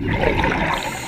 Yes.